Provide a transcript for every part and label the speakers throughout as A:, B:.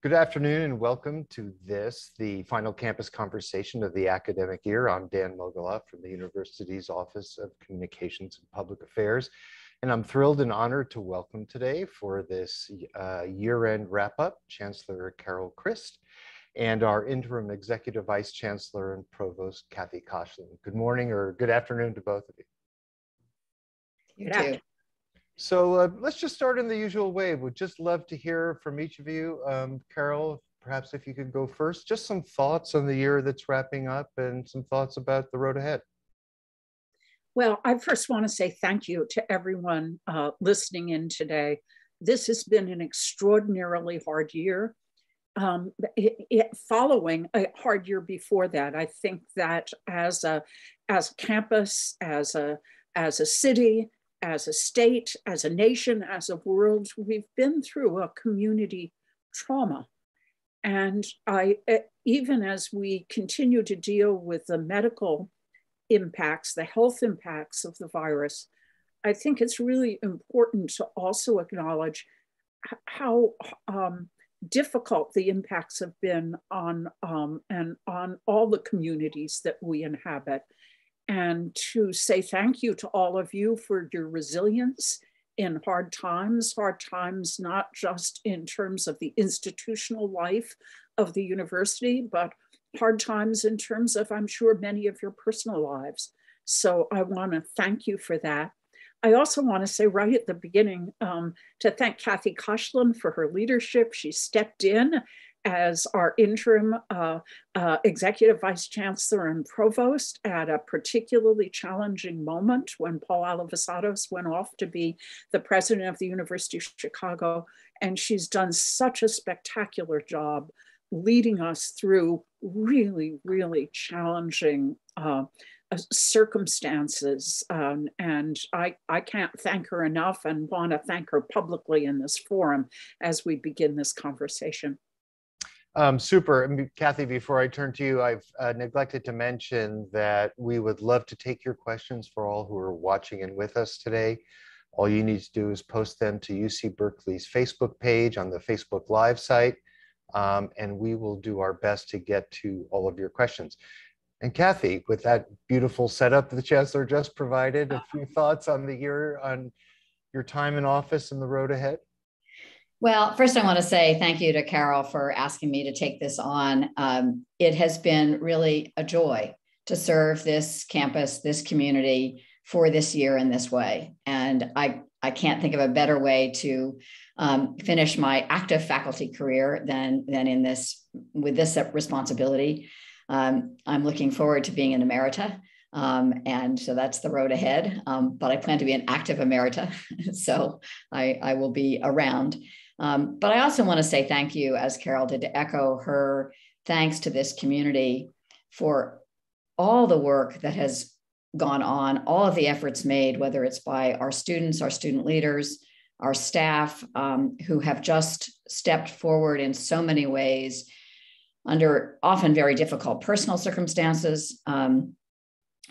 A: Good afternoon and welcome to this, the final campus conversation of the academic year. I'm Dan Mogulof from the university's Office of Communications and Public Affairs. And I'm thrilled and honored to welcome today for this uh, year-end wrap-up, Chancellor Carol Christ and our interim executive vice chancellor and provost, Cathy Koshland. Good morning or good afternoon to both of you.
B: You too.
A: So uh, let's just start in the usual way. We'd just love to hear from each of you. Um, Carol, perhaps if you could go first, just some thoughts on the year that's wrapping up and some thoughts about the road ahead.
B: Well, I first want to say thank you to everyone uh, listening in today. This has been an extraordinarily hard year. Um, it, it, following a hard year before that, I think that as a as campus, as a as a city, as a state, as a nation, as a world, we've been through a community trauma. And I, even as we continue to deal with the medical impacts, the health impacts of the virus, I think it's really important to also acknowledge how um, difficult the impacts have been on um, and on all the communities that we inhabit and to say thank you to all of you for your resilience in hard times, hard times not just in terms of the institutional life of the university, but hard times in terms of, I'm sure, many of your personal lives. So I want to thank you for that. I also want to say right at the beginning um, to thank Cathy Koshland for her leadership. She stepped in as our interim uh, uh, executive vice chancellor and provost at a particularly challenging moment when Paul Alivisatos went off to be the president of the University of Chicago. And she's done such a spectacular job leading us through really, really challenging uh, uh circumstances. Um, and I, I can't thank her enough and want to thank her publicly in this forum as we begin this conversation.
A: Um, super. Cathy, before I turn to you, I've uh, neglected to mention that we would love to take your questions for all who are watching and with us today. All you need to do is post them to UC Berkeley's Facebook page on the Facebook Live site, um, and we will do our best to get to all of your questions. And Cathy, with that beautiful setup the Chancellor just provided, a few thoughts on the year, on your time in office and the road ahead?
C: Well, first, I want to say thank you to Carol for asking me to take this on. Um, it has been really a joy to serve this campus, this community for this year in this way. And I, I can't think of a better way to um, finish my active faculty career than, than in this with this responsibility. Um, I'm looking forward to being an emerita. Um, and so that's the road ahead. Um, but I plan to be an active emerita, so I, I will be around. Um, but I also want to say thank you, as Carol did, to echo her thanks to this community for all the work that has gone on, all of the efforts made, whether it's by our students, our student leaders, our staff, um, who have just stepped forward in so many ways under often very difficult personal circumstances. Um,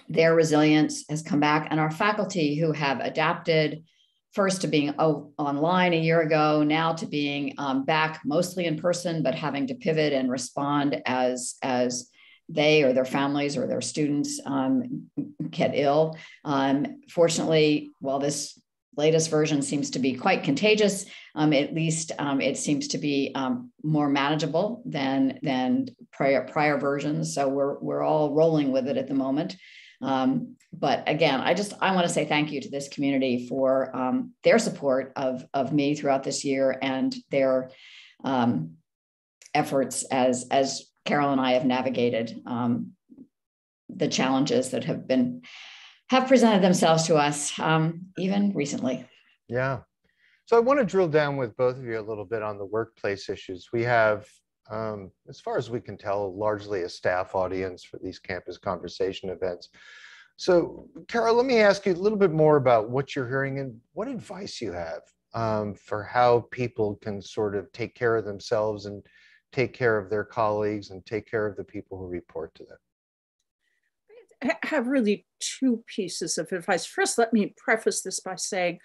C: their resilience has come back, and our faculty who have adapted first to being online a year ago, now to being um, back mostly in person, but having to pivot and respond as as they or their families or their students um, get ill. Um, fortunately, while this latest version seems to be quite contagious, um, at least um, it seems to be um, more manageable than than prior prior versions. So we're we're all rolling with it at the moment. Um, but again, I just I want to say thank you to this community for um, their support of of me throughout this year and their um, efforts as as Carol and I have navigated um, the challenges that have been have presented themselves to us um, even recently.
A: Yeah. So I want to drill down with both of you a little bit on the workplace issues. We have um, as far as we can tell, largely a staff audience for these campus conversation events. So, Carol, let me ask you a little bit more about what you're hearing and what advice you have um, for how people can sort of take care of themselves and take care of their colleagues and take care of the people who report to them.
B: I have really two pieces of advice. First, let me preface this by saying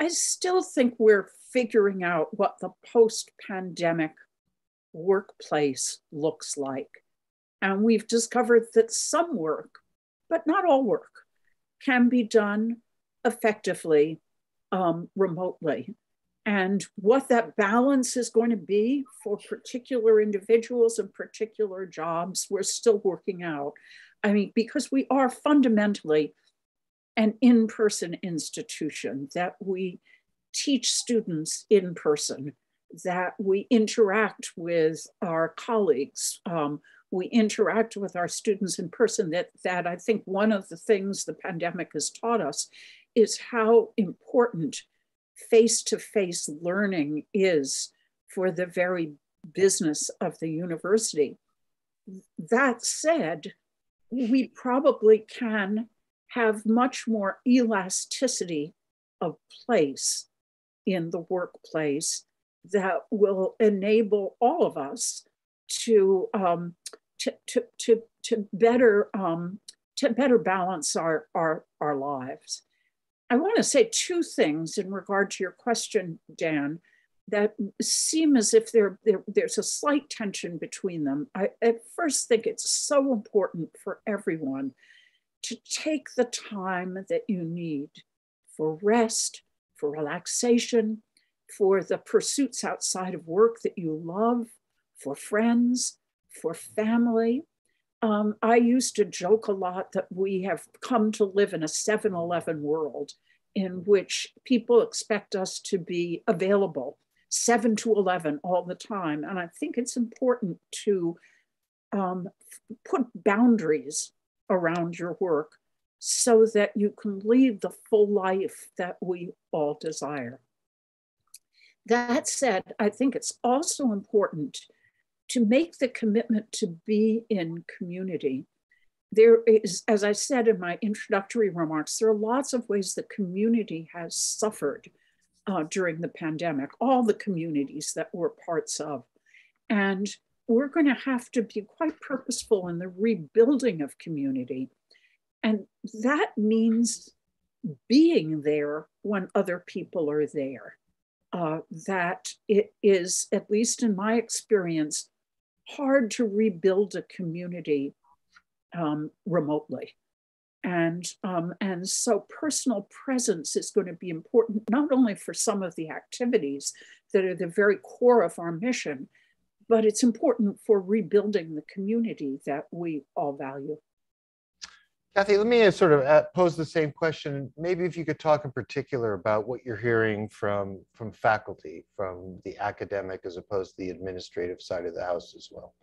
B: I still think we're figuring out what the post pandemic workplace looks like. And we've discovered that some work, but not all work, can be done effectively um, remotely. And what that balance is going to be for particular individuals and particular jobs, we're still working out. I mean, because we are fundamentally an in person institution, that we teach students in person, that we interact with our colleagues, um, we interact with our students in person. That, that I think one of the things the pandemic has taught us is how important face to face learning is for the very business of the university. That said, we probably can have much more elasticity of place in the workplace that will enable all of us to um, to, to, to, to better um, to better balance our, our, our lives. I want to say two things in regard to your question, Dan, that seem as if there, there there's a slight tension between them. I at first think it's so important for everyone to take the time that you need for rest, for relaxation, for the pursuits outside of work that you love, for friends, for family. Um, I used to joke a lot that we have come to live in a 7 Eleven world in which people expect us to be available 7 to 11 all the time. And I think it's important to um, put boundaries around your work so that you can lead the full life that we all desire. That said, I think it's also important to make the commitment to be in community. There is, as I said in my introductory remarks, there are lots of ways the community has suffered uh, during the pandemic, all the communities that we're parts of. And we're going to have to be quite purposeful in the rebuilding of community. And that means being there when other people are there. Uh, that it is, at least in my experience, hard to rebuild a community um, remotely. And, um, and so personal presence is going to be important, not only for some of the activities that are the very core of our mission, but it's important for rebuilding the community that we all value.
A: Cathy, let me sort of uh, pose the same question. Maybe if you could talk in particular about what you're hearing from from faculty, from the academic as opposed to the administrative side of the house as well.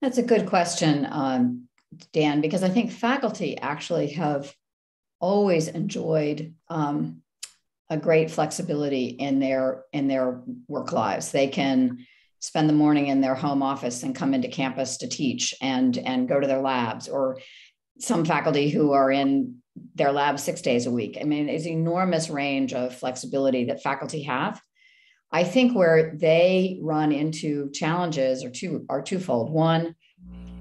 C: That's a good question, um, Dan, because I think faculty actually have always enjoyed um, a great flexibility in their in their work lives. They can spend the morning in their home office and come into campus to teach and and go to their labs or some faculty who are in their lab six days a week. I mean it's an enormous range of flexibility that faculty have. I think where they run into challenges are two are twofold. One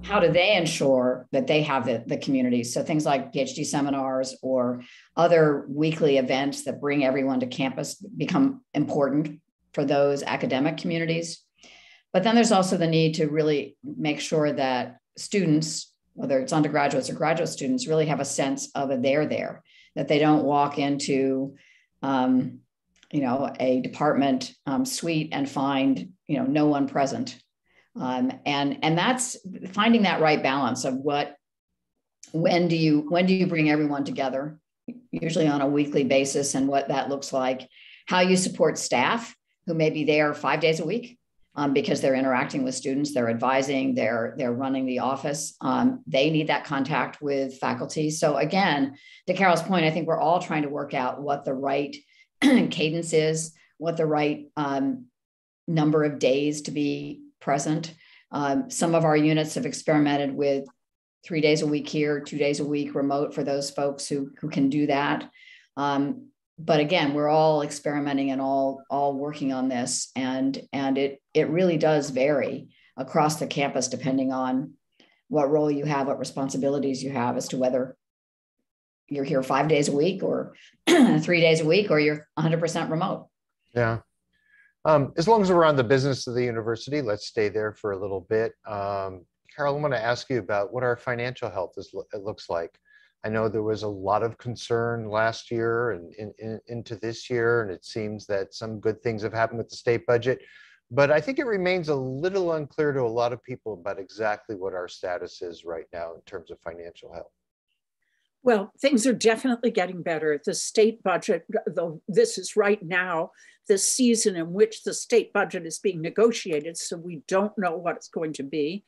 C: how do they ensure that they have the, the community? So things like phd seminars or other weekly events that bring everyone to campus become important for those academic communities but then there's also the need to really make sure that students, whether it's undergraduates or graduate students, really have a sense of a they're there, that they don't walk into, um, you know, a department um, suite and find, you know, no one present. Um, and and that's finding that right balance of what, when do you when do you bring everyone together, usually on a weekly basis, and what that looks like, how you support staff who may be there five days a week um, because they're interacting with students, they're advising, they're they're running the office. Um, they need that contact with faculty. So again, to Carol's point, I think we're all trying to work out what the right cadence is, what the right um, number of days to be present. Um, some of our units have experimented with three days a week here, two days a week remote for those folks who who can do that. Um, but again we're all experimenting and all all working on this and and it it really does vary across the campus depending on what role you have what responsibilities you have as to whether you're here five days a week or three days a week or you're 100% remote
A: yeah Um, as long as we're on the business of the university, let's stay there for a little bit. Um, Carol, I want to ask you about what our financial health is, looks like. I know there was a lot of concern last year and in, in, into this year, and it seems that some good things have happened with the state budget. But I think it remains a little unclear to a lot of people about exactly what our status is right now in terms of financial health.
B: Well, things are definitely getting better. The state budget, though this is right now the season in which the state budget is being negotiated, so we don't know what it's going to be.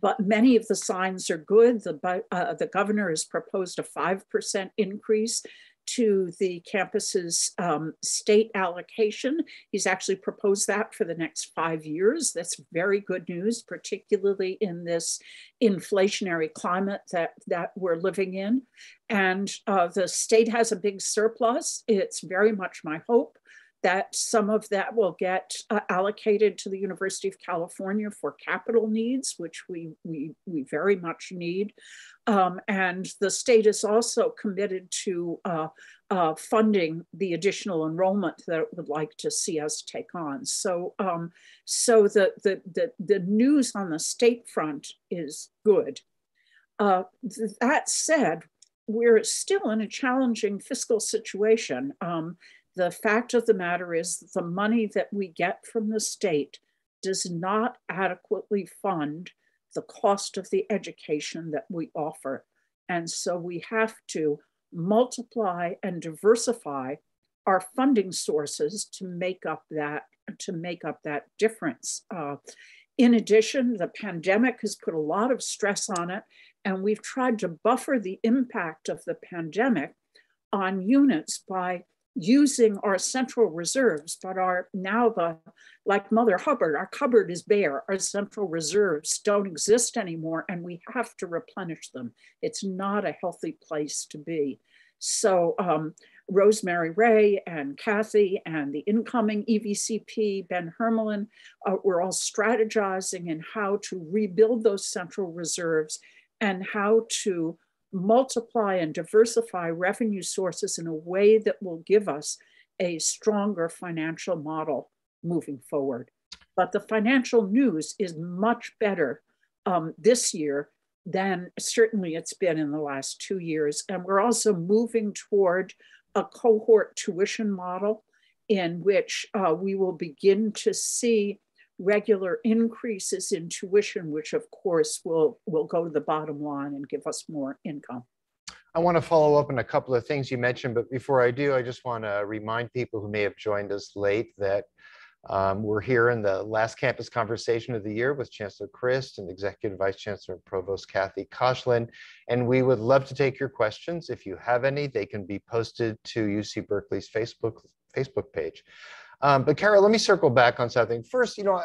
B: But many of the signs are good. The, uh, the governor has proposed a 5% increase to the campus's um, state allocation. He's actually proposed that for the next five years. That's very good news, particularly in this inflationary climate that, that we're living in. And uh, the state has a big surplus. It's very much my hope that some of that will get uh, allocated to the University of California for capital needs, which we, we, we very much need. Um, and the state is also committed to uh, uh, funding the additional enrollment that it would like to see us take on. So, um, so the, the, the, the, news on the state front is good. Uh, th that said, we're still in a challenging fiscal situation. Um, the fact of the matter is that the money that we get from the state does not adequately fund the cost of the education that we offer. And so we have to multiply and diversify our funding sources to make up that to make up that difference. Uh, in addition, the pandemic has put a lot of stress on it, and we've tried to buffer the impact of the pandemic on units by using our central reserves, but our now the like Mother Hubbard, our cupboard is bare. Our central reserves don't exist anymore, and we have to replenish them. It's not a healthy place to be. So um, Rosemarie Rae and Cathy and the incoming EVCP, Ben Hermalin, uh, we're all strategizing in how to rebuild those central reserves and how to multiply and diversify revenue sources in a way that will give us a stronger financial model moving forward. But the financial news is much better um, this year than certainly it's been in the last two years. And we're also moving toward a cohort tuition model in which uh, we will begin to see regular increases in tuition, which of course will, will go to the bottom line and give us more income.
A: I want to follow up on a couple of things you mentioned, but before I do, I just want to remind people who may have joined us late that um, we're here in the last campus conversation of the year with Chancellor Christ and Executive Vice Chancellor and Provost Cathy Koshland. And we would love to take your questions. If you have any, they can be posted to UC Berkeley's Facebook, Facebook page. Um, but Carol, let me circle back on something. First, you know, uh,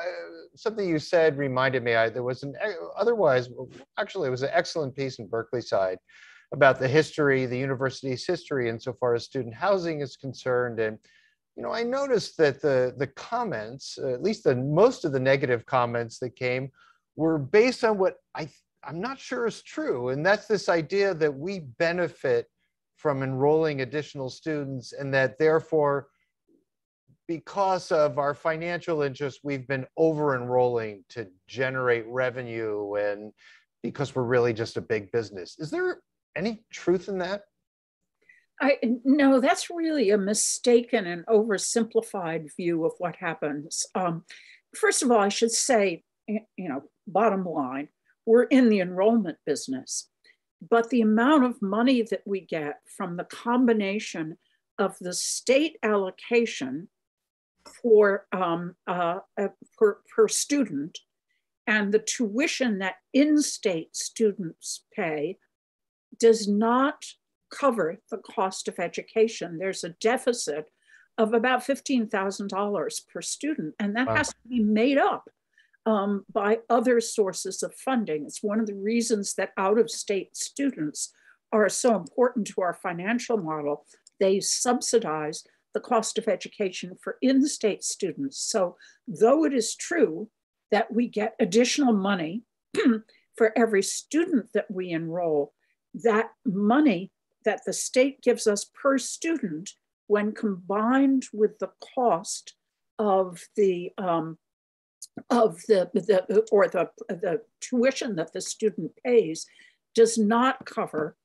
A: something you said reminded me, I, there was an, otherwise, actually it was an excellent piece in Berkeleyside about the history, the university's history insofar as student housing is concerned. And, you know, I noticed that the, the comments, uh, at least the most of the negative comments that came were based on what I, I'm not sure is true. And that's this idea that we benefit from enrolling additional students and that therefore because of our financial interests, we've been over enrolling to generate revenue and because we're really just a big business. Is there any truth in that?
B: I no, that's really a mistaken and oversimplified view of what happens. Um, first of all, I should say, you know, bottom line, we're in the enrollment business, but the amount of money that we get from the combination of the state allocation for um, uh, uh, per, per student and the tuition that in-state students pay does not cover the cost of education. There's a deficit of about $15,000 per student, and that wow. has to be made up um, by other sources of funding. It's one of the reasons that out-of-state students are so important to our financial model. They subsidize the cost of education for in-state students. So though it is true that we get additional money for every student that we enroll, that money that the state gives us per student when combined with the cost of the um, of the, the or the the tuition that the student pays does not cover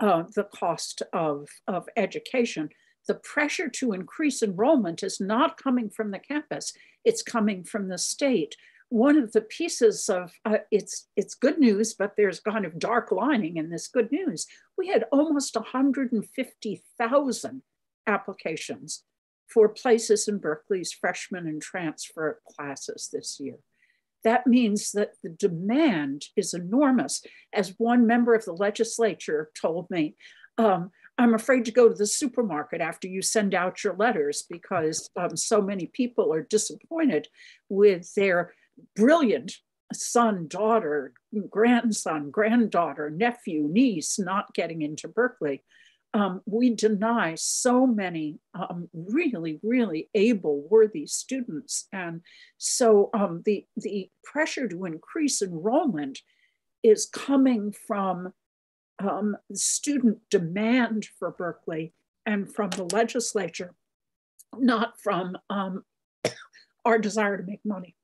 B: uh, the cost of, of education. The pressure to increase enrollment is not coming from the campus, it's coming from the state. One of the pieces of uh, it's it's good news, but there's kind of dark lining in this good news. We had almost 150,000 applications for places in Berkeley's freshman and transfer classes this year. That means that the demand is enormous. As one member of the legislature told me, um, I'm afraid to go to the supermarket after you send out your letters because um, so many people are disappointed with their brilliant son, daughter, grandson, granddaughter, nephew, niece not getting into Berkeley um, we deny so many um, really, really able, worthy students. And so um, the, the pressure to increase enrollment is coming from um, student demand for Berkeley and from the legislature, not from um, our desire to make money.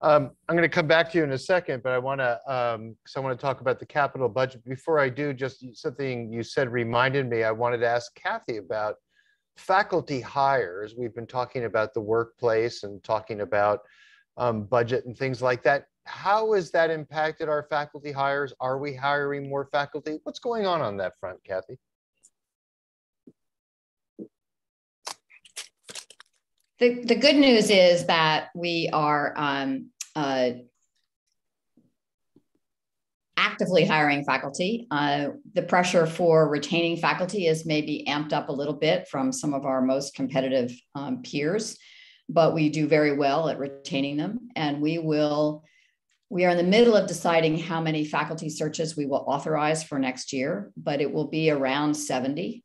A: Um, I'm going to come back to you in a second, but I want to, um, I want to talk about the capital budget. Before I do, just something you said reminded me. I wanted to ask Cathy about faculty hires. We've been talking about the workplace and talking about um, budget and things like that. How has that impacted our faculty hires? Are we hiring more faculty? What's going on on that front, Cathy?
C: The, the good news is that we are um, uh, actively hiring faculty. Uh, the pressure for retaining faculty is maybe amped up a little bit from some of our most competitive um, peers, but we do very well at retaining them. And we will, we are in the middle of deciding how many faculty searches we will authorize for next year, but it will be around 70.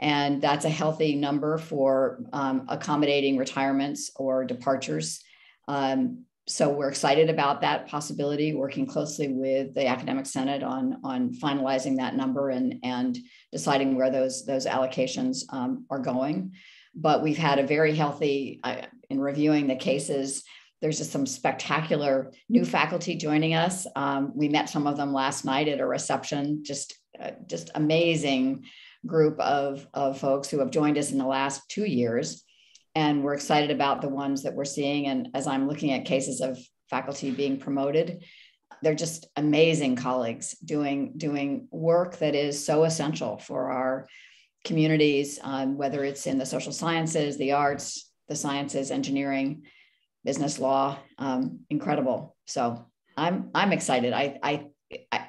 C: And that's a healthy number for um, accommodating retirements or departures. Um, so we're excited about that possibility, working closely with the academic senate on, on finalizing that number and, and deciding where those, those allocations um, are going. But we've had a very healthy, uh, in reviewing the cases, there's just some spectacular new faculty joining us. Um, we met some of them last night at a reception, just, uh, just amazing group of, of folks who have joined us in the last two years and we're excited about the ones that we're seeing. And as I'm looking at cases of faculty being promoted, they're just amazing colleagues doing doing work that is so essential for our communities, um, whether it's in the social sciences, the arts, the sciences, engineering, business law. Um, incredible. So I'm I'm excited. I, I, I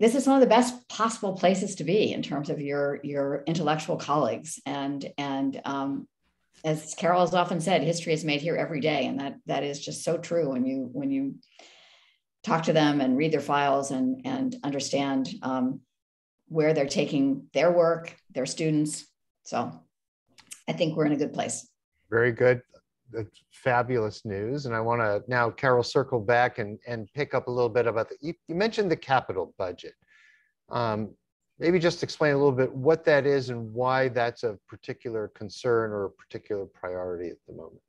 C: this is one of the best possible places to be in terms of your your intellectual colleagues and and um, as Carol has often said, history is made here every day, and that that is just so true when you when you talk to them and read their files and and understand um, where they're taking their work, their students. So I think we're in a good place.
A: Very good that's fabulous news. And I want to now, Carol, circle back and, and pick up a little bit about the, you, you mentioned the capital budget. Um, maybe just explain a little bit what that is and why that's a particular concern or a particular priority at the moment.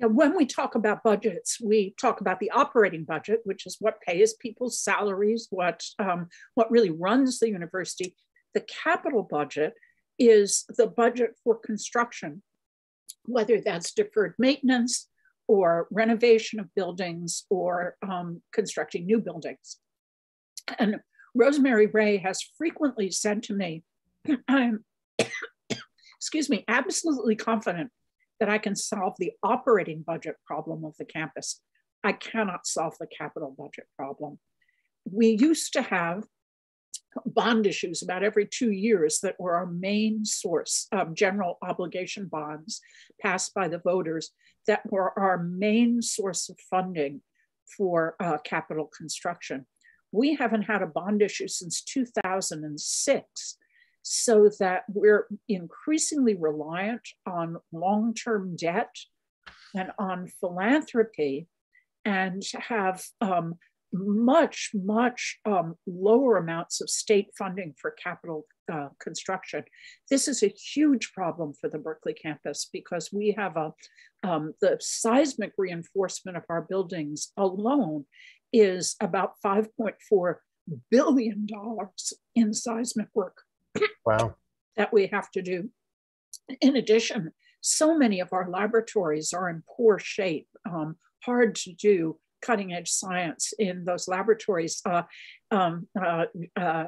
B: Now, when we talk about budgets, we talk about the operating budget, which is what pays people's salaries, what, um, what really runs the university. The capital budget is the budget for construction whether that's deferred maintenance or renovation of buildings or um, constructing new buildings. And Rosemarie Rae has frequently said to me, I'm, excuse me, absolutely confident that I can solve the operating budget problem of the campus. I cannot solve the capital budget problem. We used to have bond issues about every two years that were our main source of general obligation bonds passed by the voters that were our main source of funding for uh, capital construction. We haven't had a bond issue since 2006, so that we're increasingly reliant on long term debt and on philanthropy and have um, much, much um, lower amounts of state funding for capital uh, construction. This is a huge problem for the Berkeley campus because we have a, um, the seismic reinforcement of our buildings alone is about $5.4 billion in seismic work.
A: Wow.
B: that we have to do. In addition, so many of our laboratories are in poor shape, um, hard to do cutting edge science in those laboratories. Uh, um, uh, uh,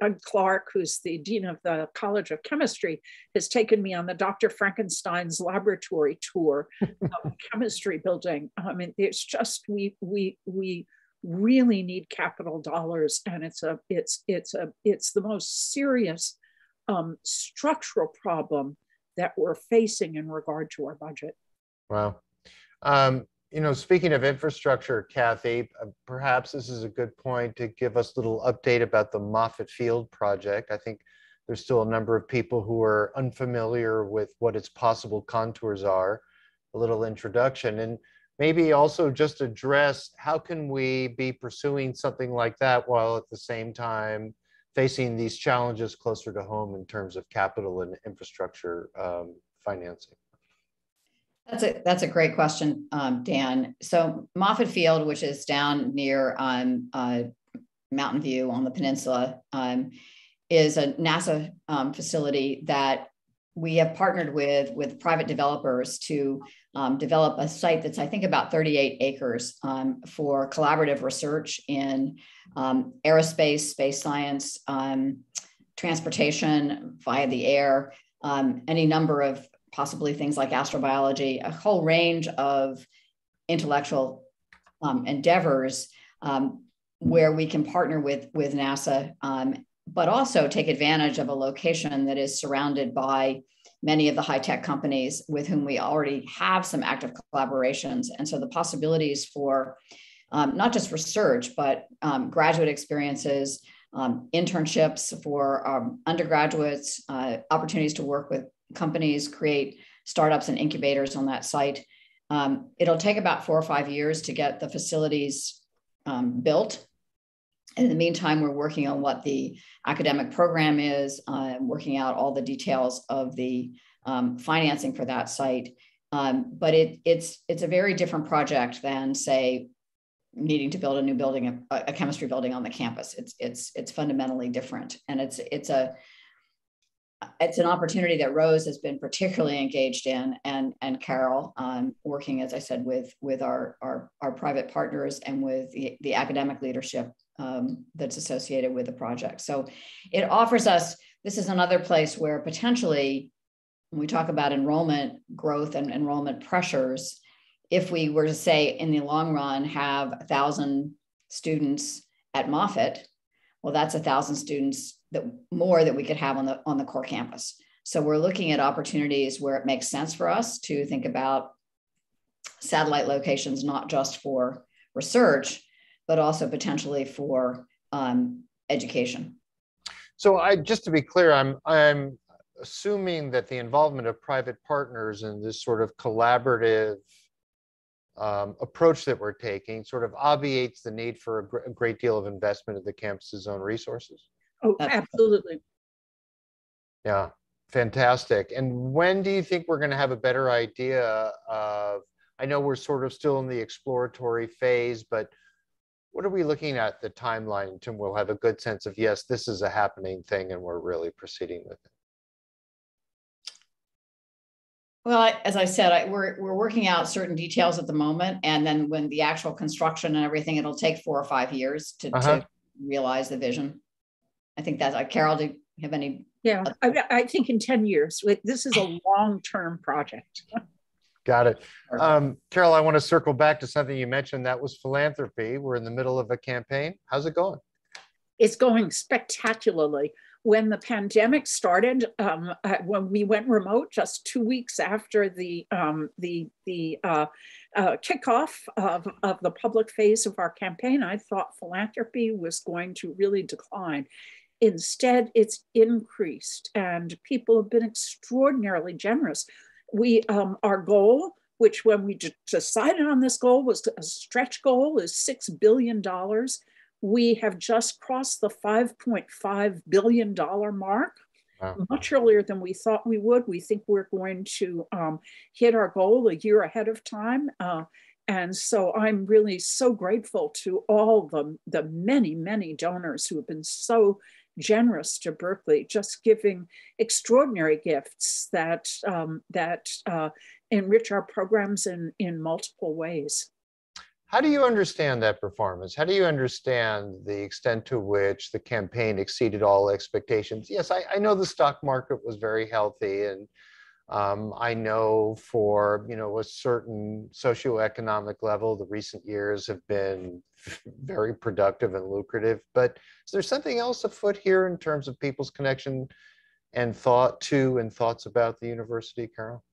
B: Doug Clark, who's the dean of the College of Chemistry, has taken me on the Dr. Frankenstein's laboratory tour of chemistry building. I mean, it's just we we we really need capital dollars, and it's a it's it's a it's the most serious um, structural problem that we're facing in regard to our budget.
A: Wow. Um, you know, speaking of infrastructure, Cathy, uh, perhaps this is a good point to give us a little update about the Moffett Field project. I think there's still a number of people who are unfamiliar with what its possible contours are. A little introduction and maybe also just address how can we be pursuing something like that while at the same time facing these challenges closer to home in terms of capital and infrastructure um, financing?
C: That's a that's a great question, um, Dan. So Moffett Field, which is down near um, uh, Mountain View on the peninsula, um, is a NASA um, facility that we have partnered with with private developers to um, develop a site that's I think about 38 acres um, for collaborative research in aerospace, space science, transportation via the air, any number of possibly things like astrobiology, a whole range of intellectual um, endeavors um, where we can partner with, with NASA, um, but also take advantage of a location that is surrounded by many of the high tech companies with whom we already have some active collaborations. And so the possibilities for um, not just research, but um, graduate experiences, um, internships for undergraduates, uh, opportunities to work with companies create startups and incubators on that site. Um, it'll take about four or five years to get the facilities um, built. In the meantime, we're working on what the academic program is, uh, working out all the details of the um, financing for that site. Um, but it, it's it's a very different project than, say, needing to build a new building, a, a chemistry building on the campus. It's it's it's fundamentally different, and it's it's a it's an opportunity that Rose has been particularly engaged in, and and Carol, um, working as I said with with our our, our private partners and with the, the academic leadership um, that's associated with the project. So it offers us. This is another place where potentially, when we talk about enrollment growth and enrollment pressures, if we were to say in the long run have a thousand students at Moffett, well, that's a thousand students that more that we could have on the on the core campus. So we're looking at opportunities where it makes sense for us to think about satellite locations, not just for research, but also potentially for um, education.
A: So I just to be clear, I'm I'm assuming that the involvement of private partners in this sort of collaborative um, approach that we're taking sort of obviates the need for a, gr a, great deal of investment of the campus's own resources.
B: Oh, absolutely.
A: Yeah, fantastic. And when do you think we're going to have a better idea of? I know we're sort of still in the exploratory phase, but what are we looking at the timeline until we'll have a good sense of yes, this is a happening thing and we're really proceeding with it?
C: Well, as I said, I, we're we're working out certain details at the moment, and then when the actual construction and everything, it'll take four or five years to, uh-huh. to realize the vision. I think that's uh, Carol. Do you have any?
B: Yeah, I, I think in ten years. This is a long-term project.
A: Got it. Um, Carol, I want to circle back to something you mentioned. That was philanthropy. We're in the middle of a campaign. How's it going?
B: It's going spectacularly when the pandemic started, um, uh, when we went remote just two weeks after the, um, the, the uh, uh, kickoff of, of the public phase of our campaign, I thought philanthropy was going to really decline. Instead, it's increased and people have been extraordinarily generous. We, um, our goal which when we decided on this goal was a stretch goal is $6 billion. We have just crossed the $5.5 billion mark. Wow. Much earlier than we thought we would. We think we're going to um, hit our goal a year ahead of time. Uh, and so I'm really so grateful to all the, the many, many donors who have been so generous to Berkeley, just giving extraordinary gifts that, um, that uh, enrich our programs in, in multiple ways.
A: How do you understand that performance? How do you understand the extent to which the campaign exceeded all expectations? Yes, I, I know the stock market was very healthy and um, I know for you know a certain socioeconomic level, the recent years have been very productive and lucrative. But is there something else afoot here in terms of people's connection and thought to and thoughts about the university, Carol?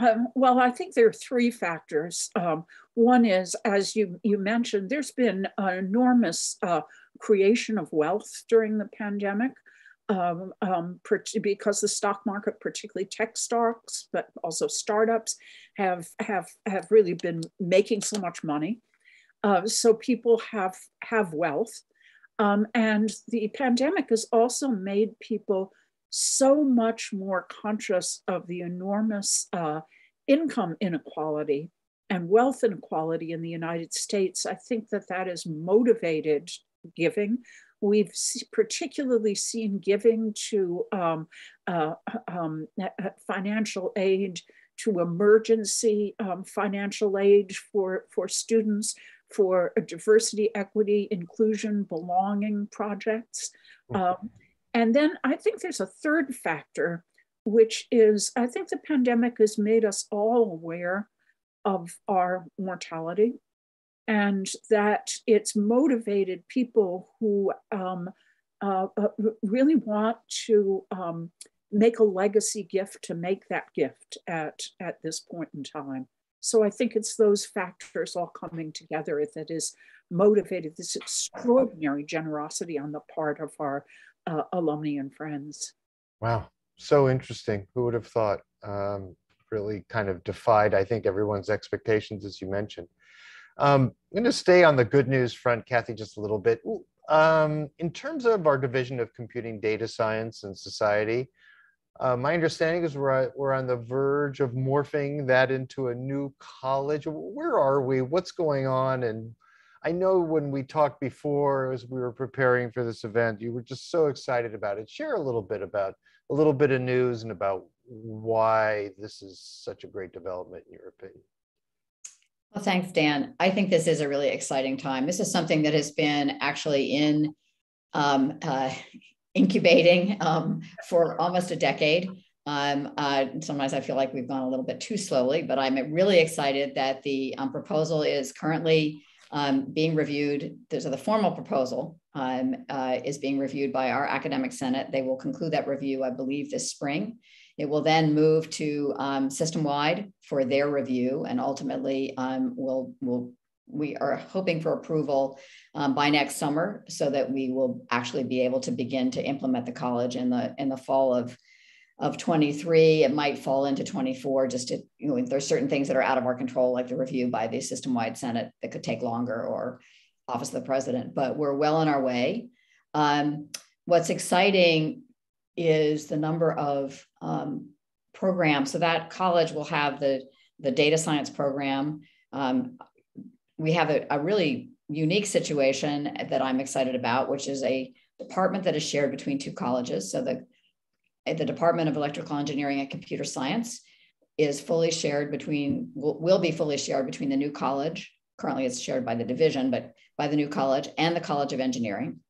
B: Um, well, I think there are three factors. Um, one is, as you, you mentioned, there's been an enormous uh, creation of wealth during the pandemic um, um, because the stock market, particularly tech stocks, but also startups, have have have really been making so much money. Uh, so people have have wealth, um, and the pandemic has also made people so much more conscious of the enormous uh, income inequality and wealth inequality in the United States. I think that that has motivated giving. We've particularly seen giving to um, uh, um, financial aid, to emergency um, financial aid for, for students, for diversity, equity, inclusion, belonging projects. Mm-hmm. Um, and then I think there's a third factor, which is I think the pandemic has made us all aware of our mortality and that it's motivated people who um, uh, uh, really want to um, make a legacy gift to make that gift at, at this point in time. So I think it's those factors all coming together that is motivated this extraordinary generosity on the part of our uh, alumni and friends.
A: Wow, so interesting. Who would have thought? Um, really kind of defied, I think, everyone's expectations, as you mentioned. Um, I'm going to stay on the good news front, Cathy, just a little bit. Um, in terms of our division of computing data science and society, uh, my understanding is we're, we're on the verge of morphing that into a new college. Where are we? What's going on? And I know when we talked before, as we were preparing for this event, you were just so excited about it. Share a little bit about a little bit of news and about why this is such a great development in your opinion.
C: Well, thanks, Dan. I think this is a really exciting time. This is something that has been actually in um, uh, incubating um, for almost a decade. Um, uh, sometimes I feel like we've gone a little bit too slowly, but I'm really excited that the um, proposal is currently um, being reviewed. There's the formal proposal um, uh, is being reviewed by our academic senate. They will conclude that review, I believe, this spring. It will then move to um, system-wide for their review, and ultimately um, will will we are hoping for approval um, by next summer so that we will actually be able to begin to implement the college in the in the fall of of 23 it might fall into 24 just to you know there's certain things that are out of our control like the review by the system-wide senate that could take longer or office of the president but we're well on our way. Um, what's exciting is the number of um, programs. So that college will have the, the data science program. Um, we have a, a, really unique situation that I'm excited about, which is a department that is shared between two colleges. So the, the Department of Electrical Engineering and Computer Science is fully shared between, will, will be fully shared between the new college. Currently it's shared by the division, but by the new college and the College of Engineering.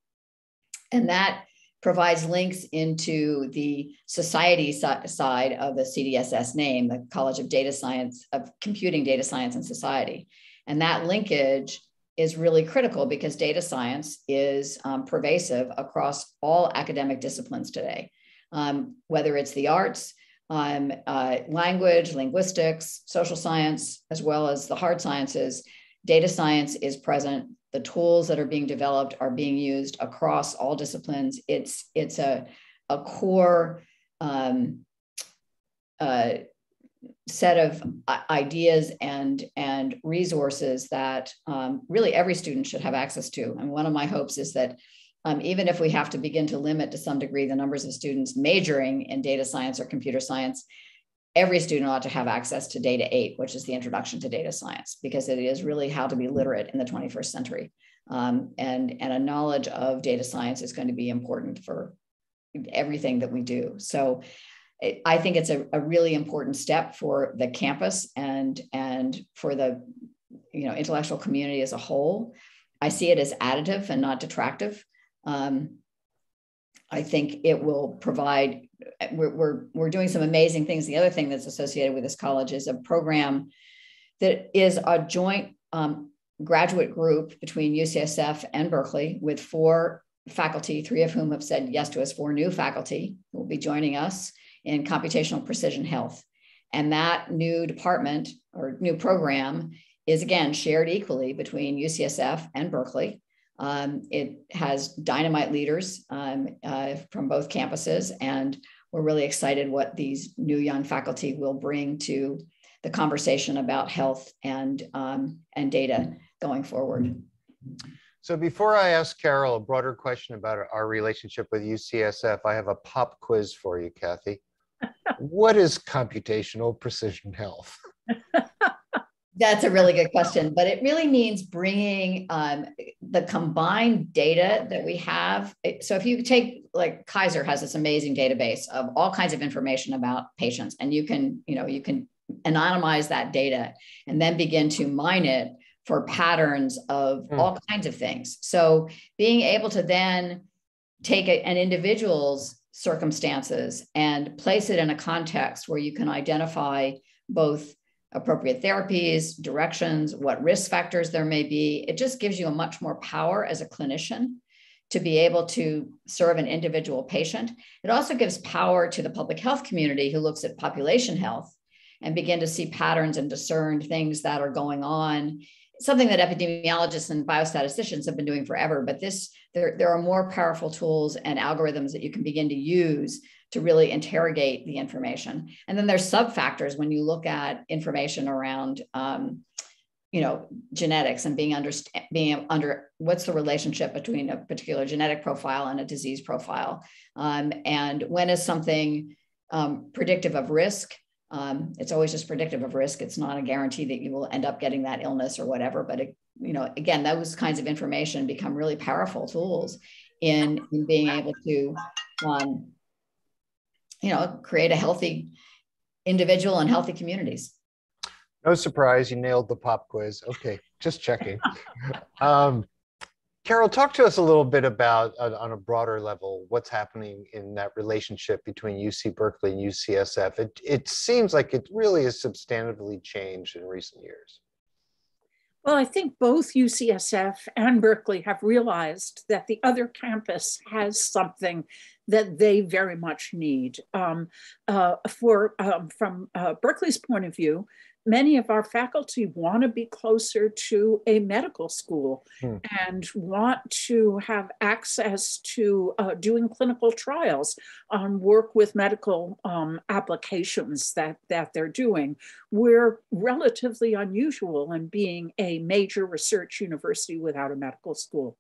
C: And that provides links into the society side of the CDSS name, the College of Data Science, of Computing, Data Science, and Society. And that linkage is really critical because data science is um, pervasive across all academic disciplines today, um, whether it's the arts, um, uh, language, linguistics, social science, as well as the hard sciences. Data science is present the tools that are being developed are being used across all disciplines. It's it's a a core um, uh, set of uh, ideas and and resources that um, really every student should have access to. And one of my hopes is that um, even if we have to begin to limit to some degree the numbers of students majoring in data science or computer science, every student ought to have access to data eight, which is the introduction to data science, because it is really how to be literate in the 21st century. Um, and, and a knowledge of data science is going to be important for everything that we do. So it, I think it's a, a really important step for the campus and, and for the you know, intellectual community as a whole. I see it as additive and not detractive. Um, I think it will provide, we're, we're, we're doing some amazing things. The other thing that's associated with this college is a program that is a joint um, graduate group between UCSF and Berkeley with four faculty, three of whom have said yes to us, four new faculty who will be joining us in computational precision health. And that new department or new program is again shared equally between UCSF and Berkeley. Um, it has dynamite leaders um, uh, from both campuses, and we're really excited what these new young faculty will bring to the conversation about health and, um, and data going forward.
A: So before I ask Carol a broader question about our relationship with UCSF, I have a pop quiz for you, Cathy. what is computational precision health?
C: That's a really good question, but it really means bringing um, the combined data that we have. So if you take like Kaiser has this amazing database of all kinds of information about patients, and you can you know you can anonymize that data and then begin to mine it for patterns of mm. all kinds of things. So being able to then take a, an individual's circumstances and place it in a context where you can identify both appropriate therapies, directions, what risk factors there may be. It just gives you a much more power as a clinician to be able to serve an individual patient. It also gives power to the public health community who looks at population health and begin to see patterns and discern things that are going on. Something that epidemiologists and biostatisticians have been doing forever, but this there, there are more powerful tools and algorithms that you can begin to use to really interrogate the information. And then there's sub factors when you look at information around, um, you know, genetics and being under being under what's the relationship between a particular genetic profile and a disease profile, um, and when is something um, predictive of risk. Um, it's always just predictive of risk. It's not a guarantee that you will end up getting that illness or whatever. But it, you know, again, those kinds of information become really powerful tools in, in being able to um, you know, create a healthy individual and healthy communities.
A: No surprise, you nailed the pop quiz. Okay, just checking. um, Carol, talk to us a little bit about, uh, on a broader level, what's happening in that relationship between UC Berkeley and UCSF. It, it seems like it really has substantively changed in recent years.
B: Well, I think both UCSF and Berkeley have realized that the other campus has something that they very much need. Um, uh, for um, from uh, Berkeley's point of view, many of our faculty want to be closer to a medical school hmm. and want to have access to uh, doing clinical trials, um, work with medical um, applications that, that they're doing. We're relatively unusual in being a major research university without a medical school.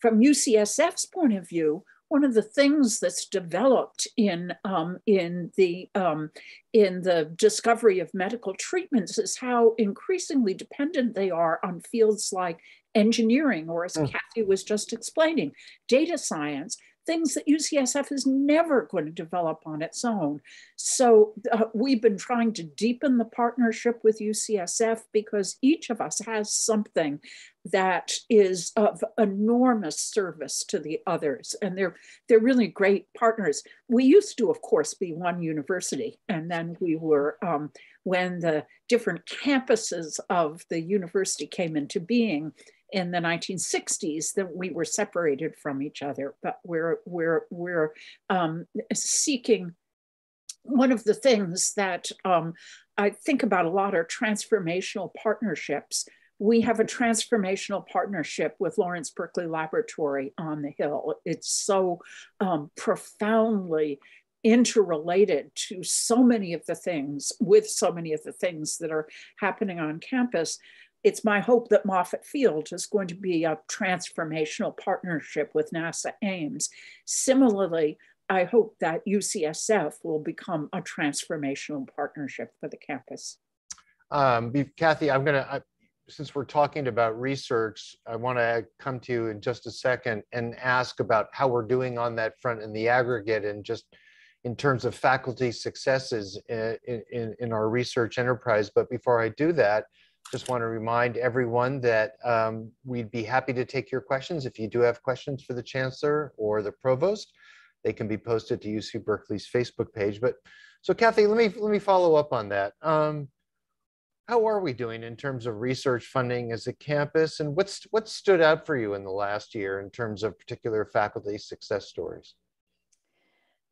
B: From UCSF's point of view, one of the things that's developed in um, in the um, in the discovery of medical treatments is how increasingly dependent they are on fields like engineering, or as mm. Cathy was just explaining, data science, things that UCSF is never going to develop on its own. So uh, we've been trying to deepen the partnership with UCSF because each of us has something that is of enormous service to the others. And they're, they're really great partners. We used to, of course, be one university. And then we were, um, when the different campuses of the university came into being, in the 1960s that we were separated from each other, but we're we're we're um, seeking. One of the things that um, I think about a lot are transformational partnerships. We have a transformational partnership with Lawrence Berkeley Laboratory on the Hill. It's so um, profoundly interrelated to so many of the things with so many of the things that are happening on campus it's my hope that Moffett Field is going to be a transformational partnership with NASA Ames. Similarly, I hope that UCSF will become a transformational partnership for the campus.
A: Um, Cathy, I'm going to, since we're talking about research, I want to come to you in just a second and ask about how we're doing on that front in the aggregate and just in terms of faculty successes in, in, in our research enterprise. But before I do that, just want to remind everyone that um, we'd be happy to take your questions. If you do have questions for the Chancellor or the Provost, they can be posted to UC Berkeley's Facebook page. But so Cathy, let me let me follow up on that. Um, how are we doing in terms of research funding as a campus, and what's what stood out for you in the last year in terms of particular faculty success stories?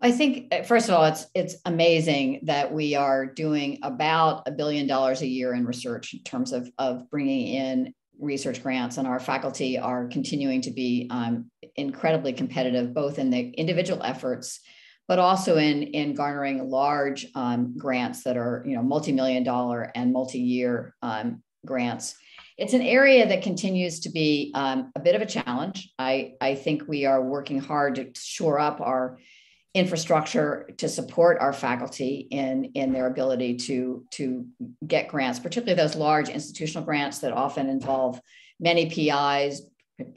C: I think uh, first of all, it's it's amazing that we are doing about a billion dollars a year in research in terms of of bringing in research grants, and our faculty are continuing to be um, incredibly competitive, both in the individual efforts, but also in in garnering large um, grants that are you know multi-million dollar and multi-year um, grants. It's an area that continues to be um, a bit of a challenge. I I think we are working hard to shore up our infrastructure to support our faculty in, in their ability to, to get grants, particularly those large institutional grants that often involve many PIs,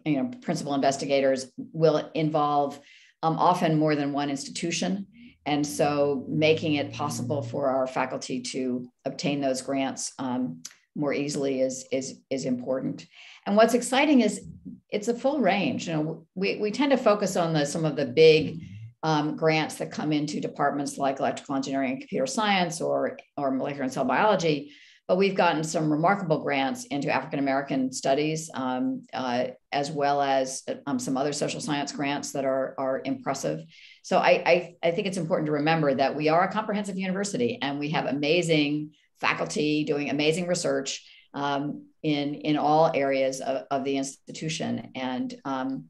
C: you know, principal investigators will involve um, often more than one institution. And so making it possible for our faculty to obtain those grants um, more easily is, is, is important. And what's exciting is it's a full range. You know, we, we tend to focus on the, some of the big um, grants that come into departments like electrical engineering and computer science or, or molecular and cell biology. But we've gotten some remarkable grants into African American studies, um, uh, as well as um, some other social science grants that are, are impressive. So I, I, I think it's important to remember that we are a comprehensive university and we have amazing faculty doing amazing research um, in, in all areas of, of the institution. And um,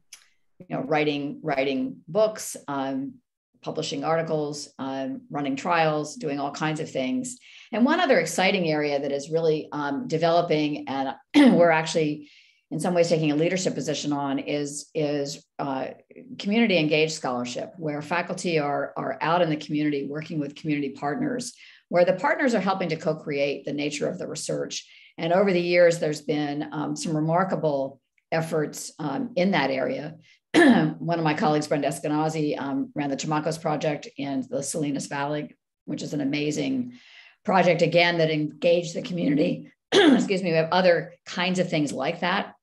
C: you know, writing writing books, um, publishing articles, um, running trials, doing all kinds of things. And one other exciting area that is really um, developing, and we're actually in some ways taking a leadership position on, is is uh, community engaged scholarship, where faculty are are out in the community working with community partners, where the partners are helping to co-create the nature of the research. And over the years, there's been um, some remarkable efforts um, in that area. one of my colleagues, Brenda Eskenazi, um, ran the Chamacos project in the Salinas Valley, which is an amazing project, again, that engaged the community. Excuse me, we have other kinds of things like that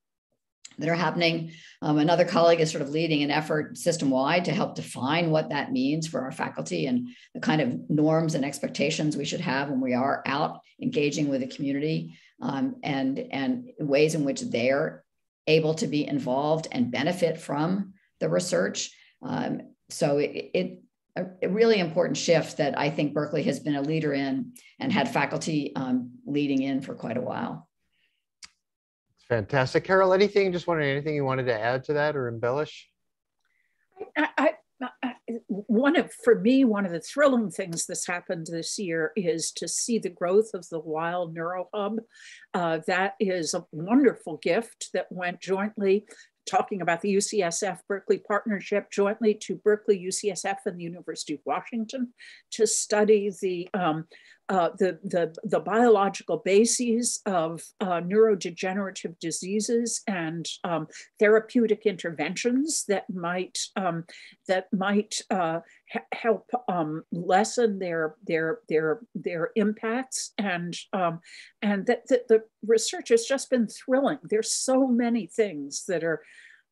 C: that are happening. Um, another colleague is sort of leading an effort system wide to help define what that means for our faculty and the kind of norms and expectations we should have when we are out engaging with the community um, and, and ways in which they're able to be involved and benefit from the research. Um, so it, it a, really important shift that I think Berkeley has been a leader in and had faculty um, leading in for quite a while.
A: It's Fantastic. Carol, anything, just wondering, anything you wanted to add to that or embellish?
B: I, I, one of for me one of the thrilling things that's happened this year is to see the growth of the Weill Neurohub. Uh, that is a wonderful gift that went jointly talking about the UCSF Berkeley partnership jointly to Berkeley, UCSF, and the University of Washington to study the um, uh, the, the, the biological bases of uh, neurodegenerative diseases and um, therapeutic interventions that might um, that might uh, help um, lessen their their their their impacts and um, and that, that the research has just been thrilling. There's so many things that are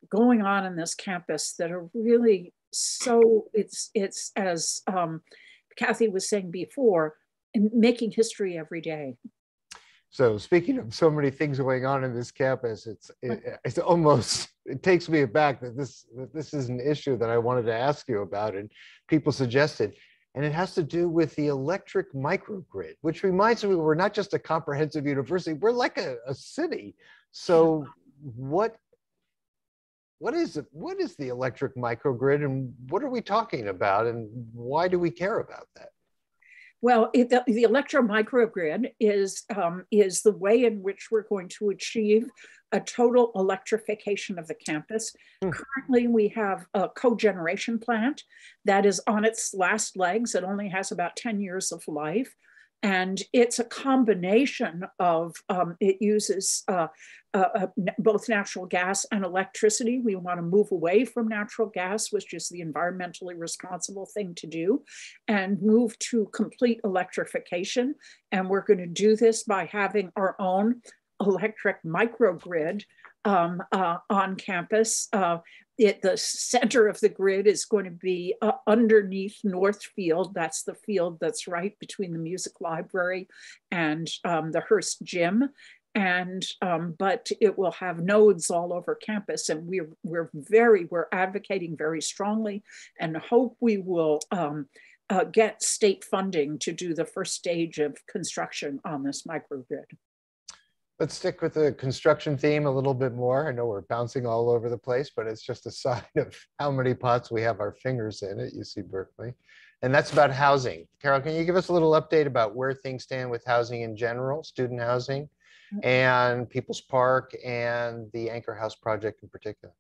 B: going on in this campus that are really so it's it's as um, Cathy was saying before making history every day.
A: So speaking of so many things going on in this campus, it's it, it's almost it takes me aback that this that this is an issue that I wanted to ask you about, and people suggested, and it has to do with the electric microgrid, which reminds me we're not just a comprehensive university, we're like a, a city. So what what is it? What is the electric microgrid, and what are we talking about, and why do we care about that?
B: Well, it, the, the electromicrogrid is, um, is the way in which we're going to achieve a total electrification of the campus. Mm. Currently, we have a cogeneration plant that is on its last legs. It only has about 10 years of life. And it's a combination of, um, it uses uh, uh, uh, both natural gas and electricity. We want to move away from natural gas, which is the environmentally responsible thing to do, and move to complete electrification. And we're going to do this by having our own electric microgrid um, uh, on campus. Uh, it, the center of the grid is going to be uh, underneath Northfield. That's the field that's right between the music library and um, the Hearst Gym. And um, but it will have nodes all over campus, and we're we're very we're advocating very strongly, and hope we will um, uh, get state funding to do the first stage of construction on this microgrid.
A: Let's stick with the construction theme a little bit more. I know we're bouncing all over the place, but it's just a sign of how many pots we have our fingers in at UC Berkeley. And that's about housing. Carol, can you give us a little update about where things stand with housing in general, student housing, mm-hmm. and People's Park, and the Anchor House project in particular?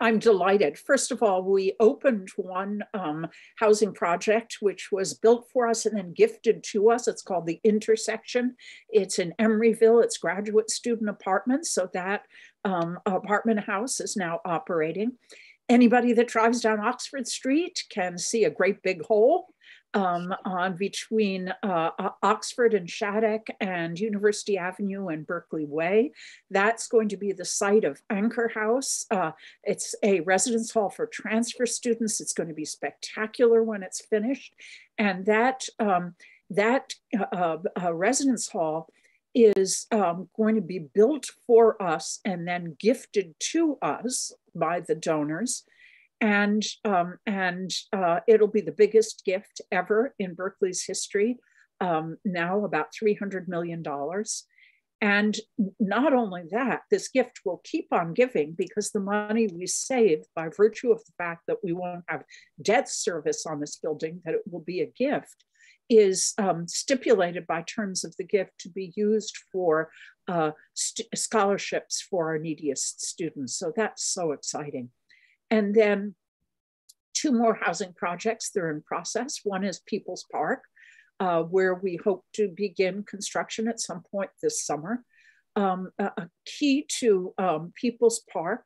B: I'm delighted. First of all, we opened one um, housing project which was built for us and then gifted to us. It's called the Intersection. It's in Emeryville. It's graduate student apartments. So that um, apartment house is now operating. Anybody that drives down Oxford Street can see a great big hole um, on between uh, Oxford and Shattuck and University Avenue and Berkeley Way. That's going to be the site of Anchor House. Uh, it's a residence hall for transfer students. It's going to be spectacular when it's finished. And that, um, that uh, uh residence hall is um, going to be built for us and then gifted to us by the donors and um, and uh, it'll be the biggest gift ever in Berkeley's history. Um, now about three hundred million dollars, and not only that, this gift will keep on giving because the money we save by virtue of the fact that we won't have debt service on this building, that it will be a gift, is um, stipulated by terms of the gift to be used for uh, scholarships for our neediest students. So that's so exciting. And then two more housing projects, they're in process. One is People's Park, uh, where we hope to begin construction at some point this summer. Um, a, a, key to um, People's Park